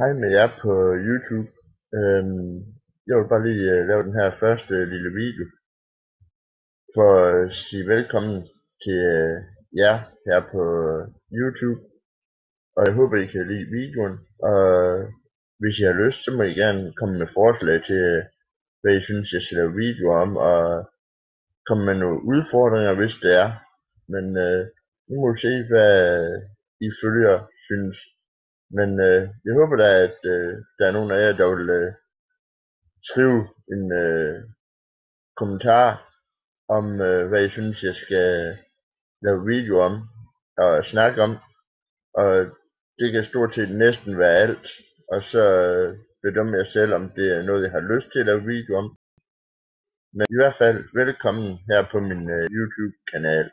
Hej med jer på YouTube. Øhm, jeg vil bare lige uh, lave den her første øh, lille video for at øh, sige velkommen til uh, jer her på YouTube. Og jeg håber I kan lide videoen. Og hvis I har lyst, så må I gerne komme med forslag til, hvad I synes, jeg skal lave videoer om. Og komme med nogle udfordringer, hvis det er. Men øh, nu må vi se, hvad I følger synes. Men øh, jeg håber da, at øh, der er nogen af jer, der vil øh, skrive en øh, kommentar om, øh, hvad I synes, jeg skal lave video om og snakke om. Og det kan stort set næsten være alt. Og så øh, bedømmer jeg selv, om det er noget, jeg har lyst til at lave video om. Men i hvert fald velkommen her på min øh, YouTube-kanal.